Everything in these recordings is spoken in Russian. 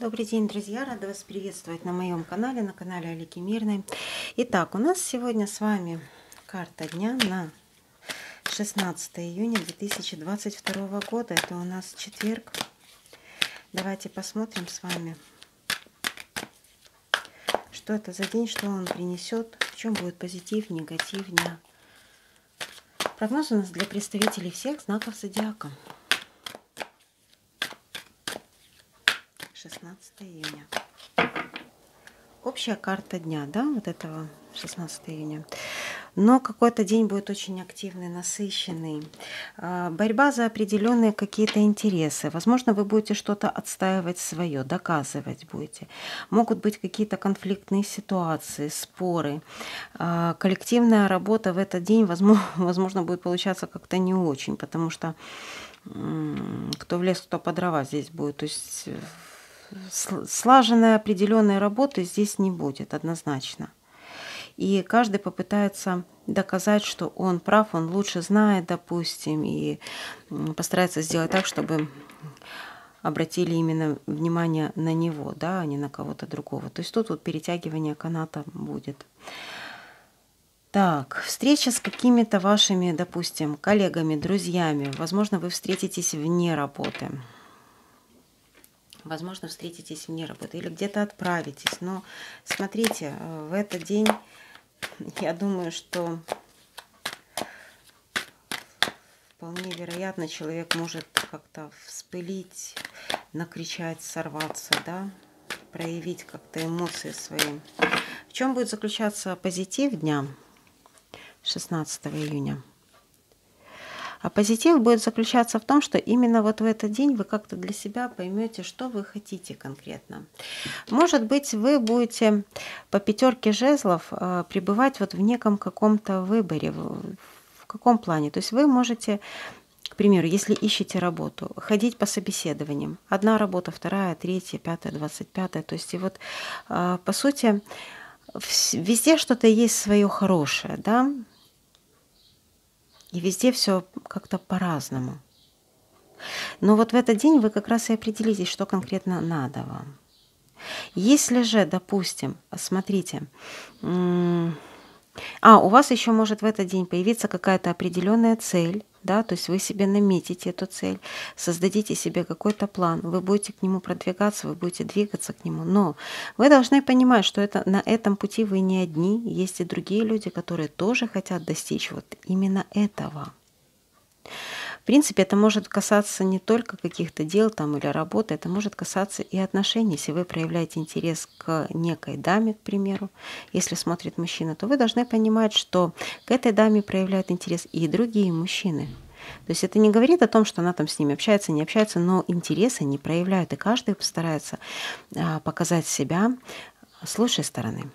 Добрый день, друзья! Рада вас приветствовать на моем канале, на канале Алики Мирной. Итак, у нас сегодня с вами карта дня на 16 июня 2022 года. Это у нас четверг. Давайте посмотрим с вами, что это за день, что он принесет, в чем будет позитив, негатив дня. Прогноз у нас для представителей всех знаков зодиака. 16 июня. Общая карта дня, да, вот этого 16 июня. Но какой-то день будет очень активный, насыщенный. А, борьба за определенные какие-то интересы. Возможно, вы будете что-то отстаивать свое, доказывать будете. Могут быть какие-то конфликтные ситуации, споры. А, коллективная работа в этот день, возможно, будет получаться как-то не очень, потому что кто в лес, кто по дрова здесь будет. То есть слаженной определенной работы здесь не будет однозначно. И каждый попытается доказать, что он прав, он лучше знает, допустим, и постарается сделать так, чтобы обратили именно внимание на него, да, а не на кого-то другого. То есть тут вот перетягивание каната будет. Так, встреча с какими-то вашими, допустим, коллегами, друзьями. Возможно, вы встретитесь вне работы возможно, встретитесь вне работы или где-то отправитесь. Но смотрите, э, в этот день, я думаю, что вполне вероятно, человек может как-то вспылить, накричать, сорваться, да, проявить как-то эмоции свои. В чем будет заключаться позитив дня 16 июня? А позитив будет заключаться в том, что именно вот в этот день вы как-то для себя поймете, что вы хотите конкретно. Может быть, вы будете по пятерке жезлов э, пребывать вот в неком каком-то выборе. В каком плане? То есть вы можете к примеру, если ищете работу, ходить по собеседованиям. Одна работа, вторая, третья, пятая, двадцать пятая. То есть и вот, э, по сути, везде что-то есть свое хорошее, да, и везде все как-то по-разному. Но вот в этот день вы как раз и определитесь, что конкретно надо вам. Если же, допустим, смотрите, а, у вас еще может в этот день появиться какая-то определенная цель, да, то есть вы себе наметите эту цель, создадите себе какой-то план, вы будете к нему продвигаться, вы будете двигаться к нему, но вы должны понимать, что это, на этом пути вы не одни, есть и другие люди, которые тоже хотят достичь вот именно этого. В принципе, это может касаться не только каких-то дел там или работы, это может касаться и отношений. Если вы проявляете интерес к некой даме, к примеру, если смотрит мужчина, то вы должны понимать, что к этой даме проявляют интерес и другие мужчины. То есть это не говорит о том, что она там с ними общается, не общается, но интересы не проявляют, и каждый постарается а, показать себя с лучшей стороны.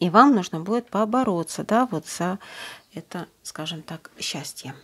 И вам нужно будет побороться, да, вот за это, скажем так, счастье.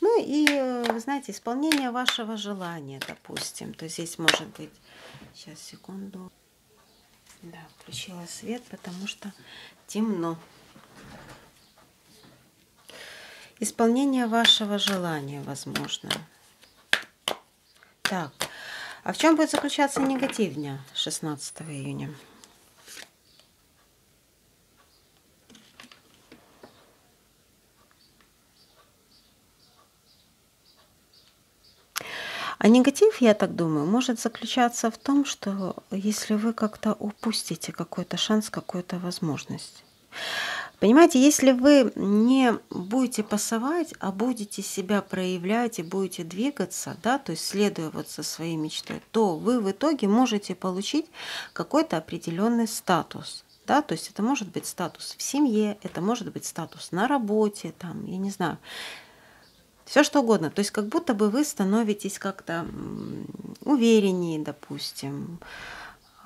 Ну и, э, знаете, исполнение вашего желания, допустим. То есть здесь может быть... Сейчас, секунду. Да, включила свет, потому что темно. Исполнение вашего желания, возможно. Так, а в чем будет заключаться негатив дня 16 июня? А негатив, я так думаю, может заключаться в том, что если вы как-то упустите какой-то шанс, какую-то возможность. Понимаете, если вы не будете пасовать, а будете себя проявлять и будете двигаться, да, то есть следуя вот со своей мечтой, то вы в итоге можете получить какой-то определенный статус. Да, то есть это может быть статус в семье, это может быть статус на работе, там, я не знаю, все что угодно. То есть как будто бы вы становитесь как-то увереннее, допустим,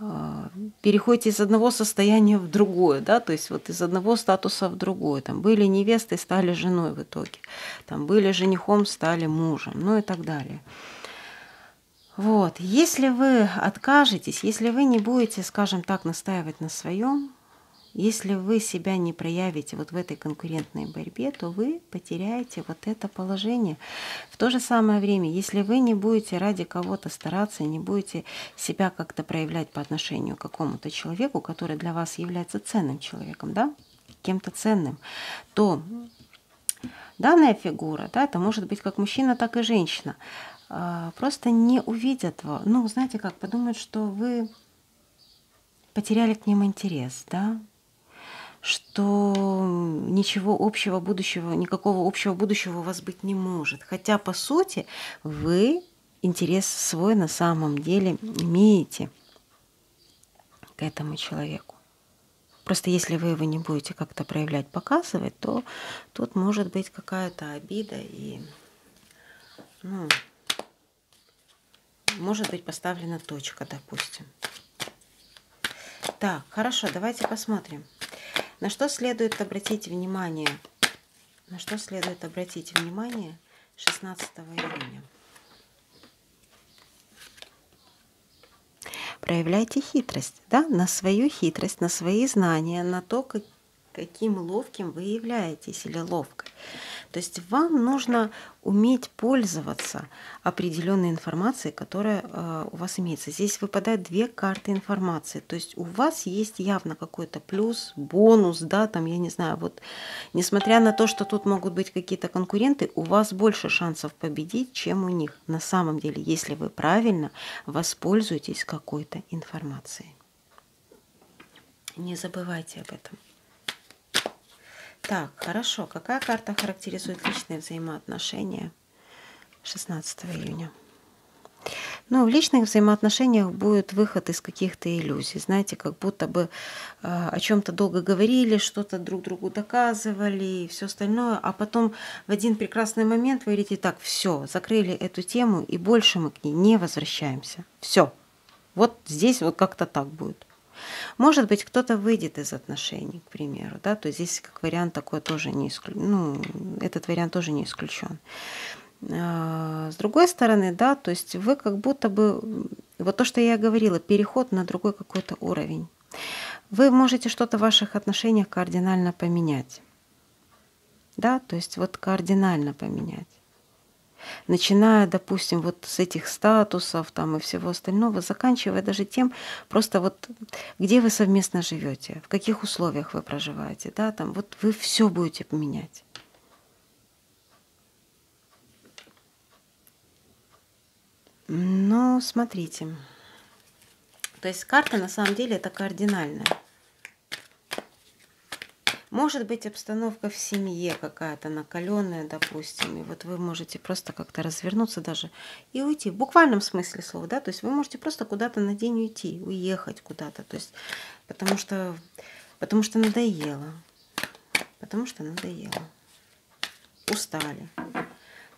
а, переходите из одного состояния в другое, да, то есть вот из одного статуса в другой. Там были невесты, стали женой в итоге. Там были женихом, стали мужем, ну и так далее. Вот, если вы откажетесь, если вы не будете, скажем так, настаивать на своем, если вы себя не проявите вот в этой конкурентной борьбе, то вы потеряете вот это положение. В то же самое время, если вы не будете ради кого-то стараться, не будете себя как-то проявлять по отношению к какому-то человеку, который для вас является ценным человеком, да, кем-то ценным, то данная фигура, да, это может быть как мужчина, так и женщина, а, просто не увидят. Ну, знаете как, подумают, что вы потеряли к ним интерес, да, что ничего общего будущего, никакого общего будущего у вас быть не может. Хотя, по сути, вы интерес свой на самом деле имеете к этому человеку. Просто если вы его не будете как-то проявлять, показывать, то тут может быть какая-то обида и ну, может быть поставлена точка, допустим. Так, хорошо, давайте посмотрим. На что следует обратить внимание? На что следует обратить внимание 16 июня? Проявляйте хитрость, да, на свою хитрость, на свои знания, на то, как, каким ловким вы являетесь или ловкой. То есть вам нужно уметь пользоваться определенной информацией, которая э, у вас имеется. Здесь выпадают две карты информации. То есть у вас есть явно какой-то плюс, бонус, да, там, я не знаю, вот, несмотря на то, что тут могут быть какие-то конкуренты, у вас больше шансов победить, чем у них. На самом деле, если вы правильно воспользуетесь какой-то информацией. Не забывайте об этом. Так, хорошо. Какая карта характеризует личные взаимоотношения 16 июня? Ну, в личных взаимоотношениях будет выход из каких-то иллюзий. Знаете, как будто бы э, о чем-то долго говорили, что-то друг другу доказывали и все остальное, а потом в один прекрасный момент вы говорите, так, все, закрыли эту тему, и больше мы к ней не возвращаемся. Все. Вот здесь вот как-то так будет. Может быть, кто-то выйдет из отношений, к примеру, да, то есть здесь как вариант такой тоже не исключен, ну, этот вариант тоже не исключен. А, с другой стороны, да, то есть вы как будто бы, вот то, что я говорила, переход на другой какой-то уровень. Вы можете что-то в ваших отношениях кардинально поменять. Да, то есть вот кардинально поменять начиная, допустим, вот с этих статусов там и всего остального, заканчивая даже тем, просто вот где вы совместно живете, в каких условиях вы проживаете, да, там вот вы все будете поменять. Но смотрите, то есть карта на самом деле это кардинальная. Может быть, обстановка в семье какая-то накаленная, допустим, и вот вы можете просто как-то развернуться даже и уйти, в буквальном смысле слова, да, то есть вы можете просто куда-то на день уйти, уехать куда-то, то есть потому что, потому что надоело, потому что надоело, устали.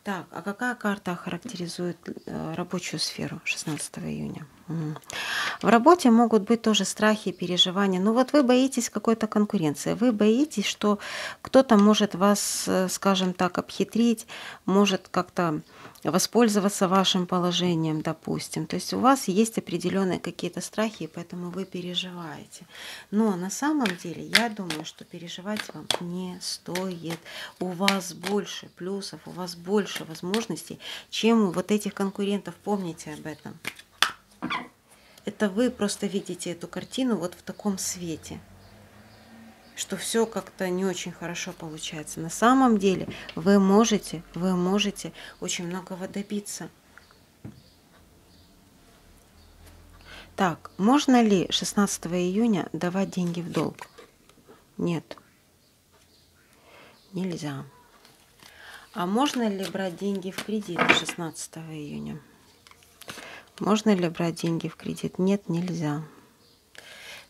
Так, а какая карта характеризует э, рабочую сферу 16 июня? В работе могут быть тоже страхи, переживания. Ну вот вы боитесь какой-то конкуренции, вы боитесь, что кто-то может вас, э, скажем так, обхитрить, может как-то воспользоваться вашим положением, допустим. То есть у вас есть определенные какие-то страхи, поэтому вы переживаете. Но на самом деле я думаю, что переживать вам не стоит. У вас больше плюсов, у вас больше возможностей, чем у вот этих конкурентов. Помните об этом. Это вы просто видите эту картину вот в таком свете что все как-то не очень хорошо получается. На самом деле вы можете, вы можете очень многого добиться. Так, можно ли 16 июня давать деньги в долг? Нет. Нельзя. А можно ли брать деньги в кредит 16 июня? Можно ли брать деньги в кредит? Нет, нельзя.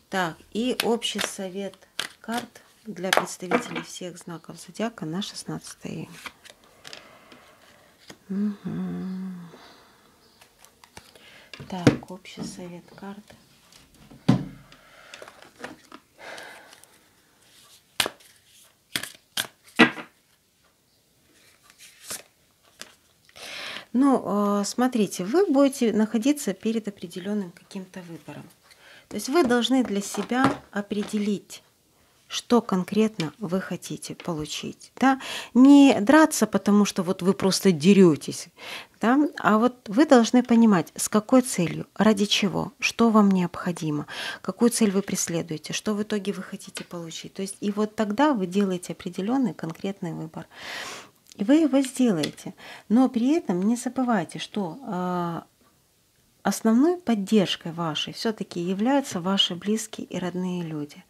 Так, и общий совет карт для представителей всех знаков зодиака на 16 июня. Угу. Так, общий совет карт. Ну, а, смотрите, вы будете находиться перед определенным каким-то выбором. То есть вы должны для себя определить, что конкретно вы хотите получить. Да? Не драться, потому что вот вы просто деретесь, да? а вот вы должны понимать, с какой целью, ради чего, что вам необходимо, какую цель вы преследуете, что в итоге вы хотите получить. То есть и вот тогда вы делаете определенный конкретный выбор. И вы его сделаете. Но при этом не забывайте, что а, основной поддержкой вашей все-таки являются ваши близкие и родные люди.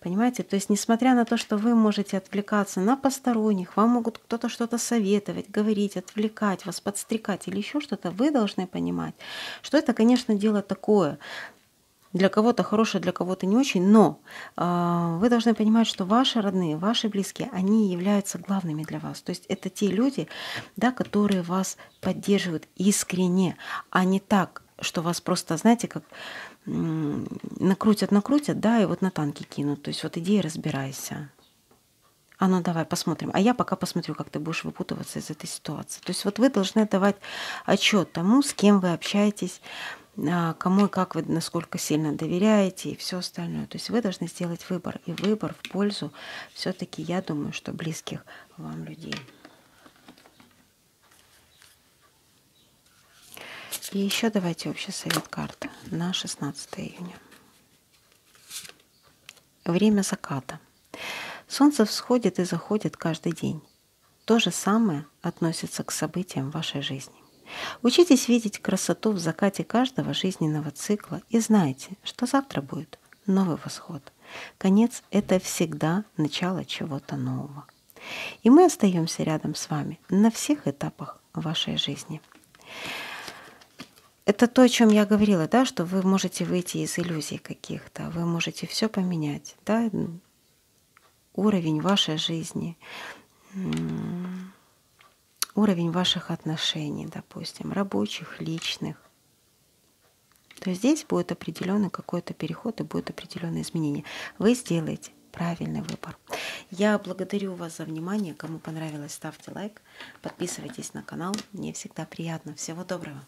Понимаете? То есть, несмотря на то, что вы можете отвлекаться на посторонних, вам могут кто-то что-то советовать, говорить, отвлекать вас, подстрекать или еще что-то, вы должны понимать, что это, конечно, дело такое, для кого-то хорошее, для кого-то не очень, но э, вы должны понимать, что ваши родные, ваши близкие, они являются главными для вас. То есть это те люди, да, которые вас поддерживают искренне, а не так, что вас просто, знаете, как накрутят, накрутят, да, и вот на танки кинут. То есть вот иди и разбирайся. А ну давай посмотрим. А я пока посмотрю, как ты будешь выпутываться из этой ситуации. То есть вот вы должны давать отчет тому, с кем вы общаетесь, кому и как вы, насколько сильно доверяете и все остальное. То есть вы должны сделать выбор. И выбор в пользу все-таки, я думаю, что близких вам людей. И еще давайте общий совет карты на 16 июня. Время заката. Солнце всходит и заходит каждый день. То же самое относится к событиям вашей жизни. Учитесь видеть красоту в закате каждого жизненного цикла и знайте, что завтра будет новый восход. Конец – это всегда начало чего-то нового. И мы остаемся рядом с вами на всех этапах вашей жизни – это то, о чем я говорила, да, что вы можете выйти из иллюзий каких-то, вы можете все поменять, да, уровень вашей жизни, уровень ваших отношений, допустим, рабочих, личных. То здесь будет определенный какой-то переход и будет определенное изменение. Вы сделаете правильный выбор. Я благодарю вас за внимание. Кому понравилось, ставьте лайк, подписывайтесь на канал. Мне всегда приятно. Всего доброго.